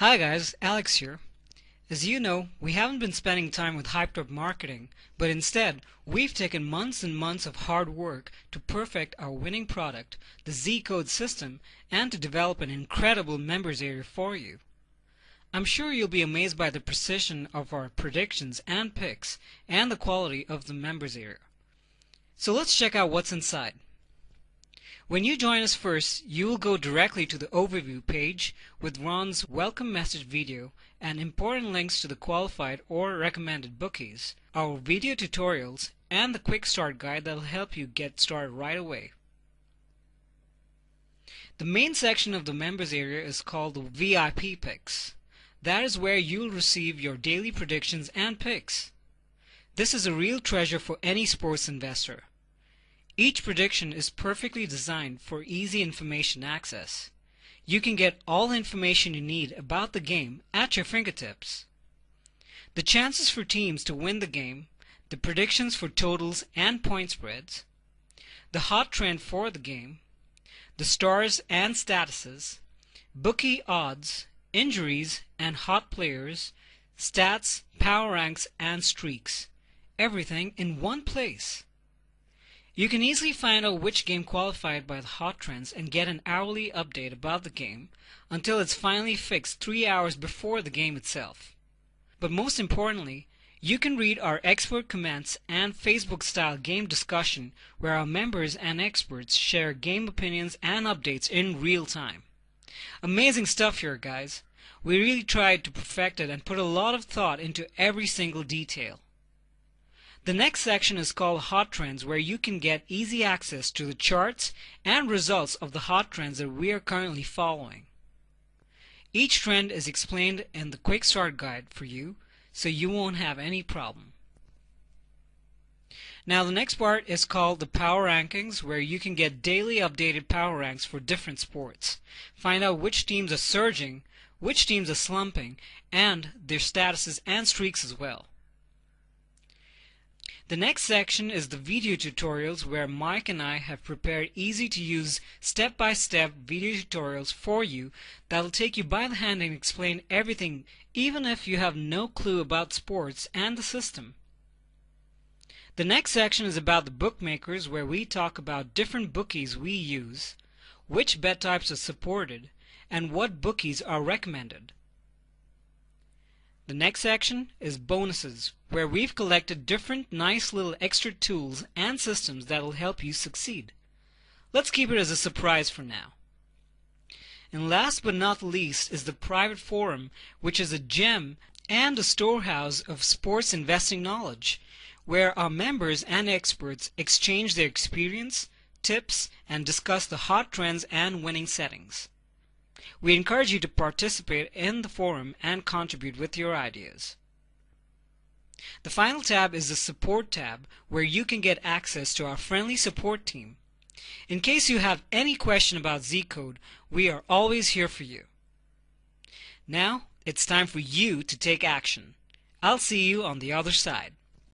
Hi guys, Alex here. As you know, we haven't been spending time with hyped up marketing, but instead, we've taken months and months of hard work to perfect our winning product, the Z Code system, and to develop an incredible members area for you. I'm sure you'll be amazed by the precision of our predictions and picks and the quality of the members area. So let's check out what's inside. When you join us first, you will go directly to the overview page with Ron's welcome message video and important links to the qualified or recommended bookies, our video tutorials, and the quick start guide that will help you get started right away. The main section of the members area is called the VIP picks. That is where you'll receive your daily predictions and picks. This is a real treasure for any sports investor. Each prediction is perfectly designed for easy information access. You can get all the information you need about the game at your fingertips. The chances for teams to win the game, the predictions for totals and point spreads, the hot trend for the game, the stars and statuses, bookie odds, injuries and hot players, stats, power ranks, and streaks. Everything in one place. You can easily find out which game qualified by the hot trends and get an hourly update about the game until it's finally fixed three hours before the game itself. But most importantly, you can read our expert comments and Facebook style game discussion where our members and experts share game opinions and updates in real time. Amazing stuff here, guys. We really tried to perfect it and put a lot of thought into every single detail. The next section is called Hot Trends where you can get easy access to the charts and results of the hot trends that we are currently following. Each trend is explained in the Quick Start Guide for you so you won't have any problem. Now the next part is called the Power Rankings where you can get daily updated power ranks for different sports. Find out which teams are surging, which teams are slumping, and their statuses and streaks as well. The next section is the video tutorials where Mike and I have prepared easy to use step-by-step video tutorials for you that'll take you by the hand and explain everything even if you have no clue about sports and the system. The next section is about the bookmakers where we talk about different bookies we use, which bet types are supported, and what bookies are recommended. The next section is bonuses, where we've collected different nice little extra tools and systems that will help you succeed. Let's keep it as a surprise for now. And last but not least is the private forum, which is a gem and a storehouse of sports investing knowledge, where our members and experts exchange their experience, tips, and discuss the hot trends and winning settings. We encourage you to participate in the forum and contribute with your ideas. The final tab is the Support tab, where you can get access to our friendly support team. In case you have any question about Z-Code, we are always here for you. Now, it's time for you to take action. I'll see you on the other side.